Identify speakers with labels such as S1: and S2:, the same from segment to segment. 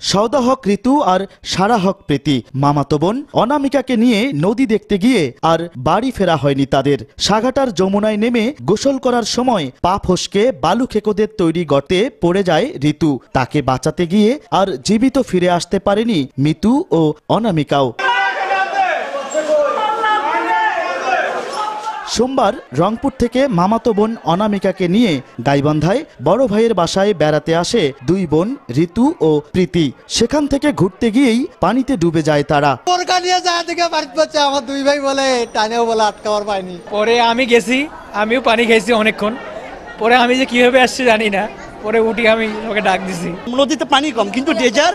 S1: সৌদা হক ঋতু আর সারা হক প্রীতি। মামাতো বোন অনামিকাকে নিয়ে নদী দেখতে গিয়ে আর বাড়ি ফেরা হয়নি তাদের। সাঘাটার যমুনায় নেমে গোসল করার সময় পা ফসকে বালু খেকোদের তৈরি গর্তে পড়ে যায় ঋতু। তাকে বাঁচাতে গিয়ে আর জীবিত ফিরে আসতে পারেনি মিতু ও অনামিকাও। সোমবার রংপুর থেকে মামাতো বোন অনামিকাকে নিয়ে গাইবান্ধায় বড় ভাইয়ের বাসায় বেড়াতে আসে দুই বোন ঋতু ও প্রীতি। সেখান থেকে ঘুরতে গিয়েই পানিতে ডুবে যায় তারা।
S2: বোরকা নিয়ে বাড়িতে পাচ্ছে আমার দুই ভাই বলে টানেও বলে আটকাবার পায়নি
S3: পরে আমি গেছি আমিও পানি খেয়েছি অনেকক্ষণ। পরে আমি যে কীভাবে আসছি জানি না। পরে উঠি আমি ওকে ডাক দিছি।
S4: নদীতে পানি কম কিন্তু ডেজার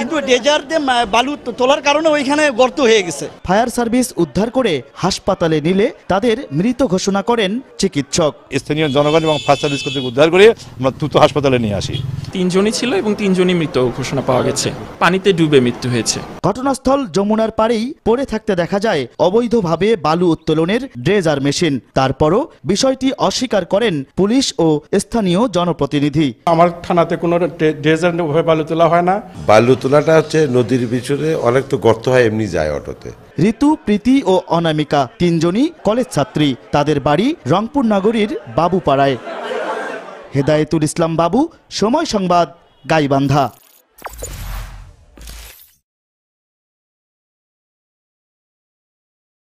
S4: কিন্তু ডেজার দিয়ে বালু তোলার কারণে ওইখানে গর্ত হয়ে গেছে।
S1: ফায়ার সার্ভিস উদ্ধার করে হাসপাতালে নিলে তাদের মৃত ঘোষণা করেন চিকিৎসক।
S5: স্থানীয় জনগণ এবং ফায়ার সার্ভিস কর্তৃক উদ্ধার করে আমরা দ্রুত হাসপাতালে নিয়ে আসি।
S6: তিনজনই ছিল এবং তিনজনই মৃত ঘোষণা পাওয়া গেছে। পানিতে ডুবে মৃত্যু হয়েছে।
S1: ঘটনাস্থল যমুনার পাড়েই পড়ে থাকতে দেখা যায় অবৈধভাবে বালু উত্তোলনের ড্রেজার মেশিন। তারপরও বিষয়টি অস্বীকার করেন পুলিশ ও স্থানীয় জনপ্রতিনিধি।
S7: আমার থানাতে কোনো ড্রেজার ভাবে বালু তোলা হয় না।
S8: বালু তোলাটা হচ্ছে নদীর পিছনে অনেক তো গর্ত হয়, এমনি যায় অটোতে।
S1: ঋতু, প্রীতি ও অনামিকা তিনজনই কলেজ ছাত্রী। তাদের বাড়ি রংপুর নগরীর বাবুপাড়ায়। হেদায়েতুল ইসলাম বাবু, সময় সংবাদ, গাইবান্ধা।